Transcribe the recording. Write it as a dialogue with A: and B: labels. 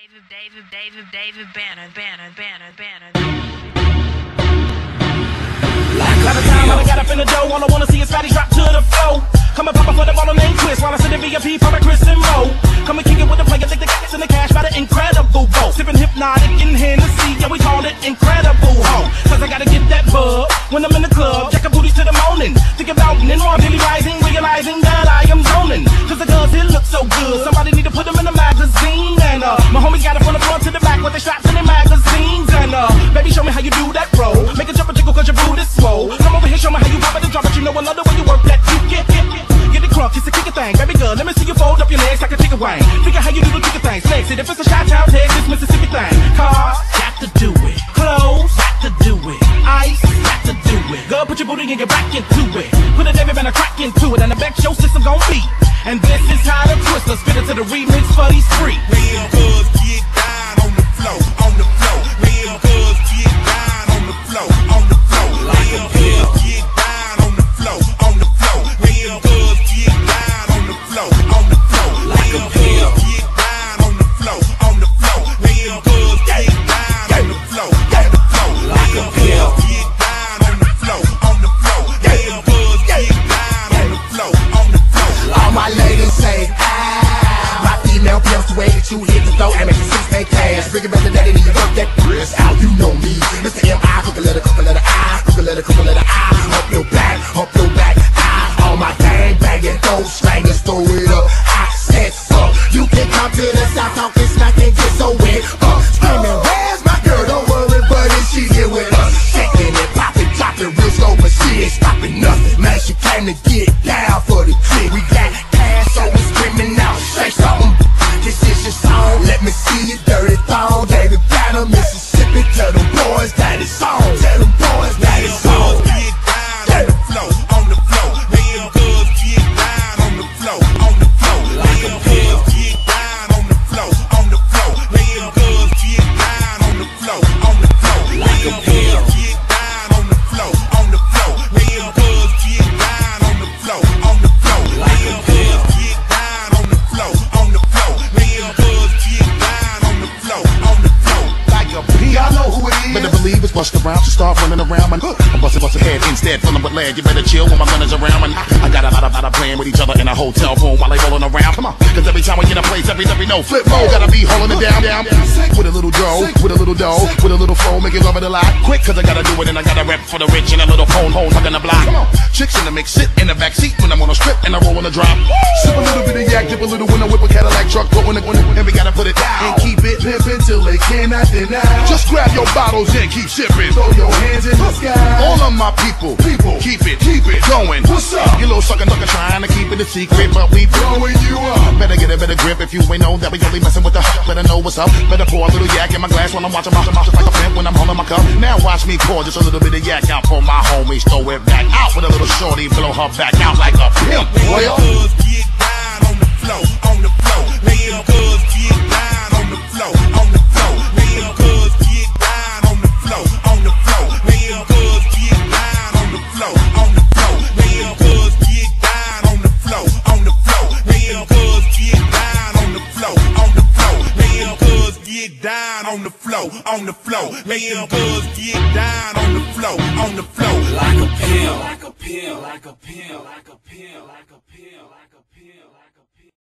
A: David, David, David, David Banner, Banner, Banner, Banner.
B: Lot of time I got up in the dough, all I wanna see is fatties drop to the flow. Come and pop up for the ball name twist while I sit in VIP for the Chris and Mo. Come and kick it with the player, take the gas and the cash by the incredible bow. Sipping hypnotic in Hennessy, yeah we call it incredible ho. Cause I gotta get that bug when I'm in the club, jack a booty to the morning. Think about more daily rising, realizing that I am zoning. Cause the girls it looks so good, somebody love the way you work that. You get, the crunk, it's a kick thing. Baby girl, let me see you fold up your legs like a chicken wing. Figure how you do the chicken thing. Flex it if it's a shot town, Texas, Mississippi thing. Cars, got to do it. Clothes, got to do it. Ice, got to do it. Girl, put your booty and get back into it. Put a David and a crack into it, and the back show system gon' beat. And this is how the twister spit it to the remix for these freaks.
C: Way that you hit the throat and make the six make cash. Bigger better than you work that wrist out. You know me. Mr. M.I. Cook a letter, cook a letter I. Cook a letter, cook a letter I. Up your back, up your back. I. All my gang banging, throw slangers, throw it up. I said fuck. You can come to the south, talking smack and get so wet. Uh, screaming, where's my girl? Don't worry, buddy, she's here with us. Shaking and popping, dropping real slow, but she ain't stopping nothing. Man, she came to get down for the chick. We got
D: running around I'm busting, busting head instead. Filling with lead. You better chill when my runners around. I got a lot of, lot of playing with each other in a hotel room while they rolling around. Come on. Cause every time we get a place, every, every no flip mode. Gotta be holding it down, down. With a little dough, with a little dough, with a little flow. Make it love it a lot. Quick, cause I gotta do it and I gotta rep for the rich and a little phone hole tucking the block. Come on. Chicks in the mix, sit in the back seat when I'm on a strip and I roll on the drop. Sip a little bit of yak, dip a little when I whip a Cadillac truck, go in the corner, and we gotta put it down. And keep it pimpin' till they cannot deny. Just grab your bottles and keep sipping. Throw your hands in the sky. My people, people, keep it, keep it going. What's up? You little sucker, sucker trying to keep it a secret, but we blowing you up. Better get a better grip if you ain't know that we only messing with the. Better know what's up. Better pour a little yak in my glass when I'm watching my mouth like a pimp when I'm holding my cup. Now watch me pour just a little bit of yak out for my homies. Throw it back out with a little shorty, blow her back out like a pimp. Boy,
E: get down on the floor, on the floor. Down on the floor. Real cuz get down on the floor,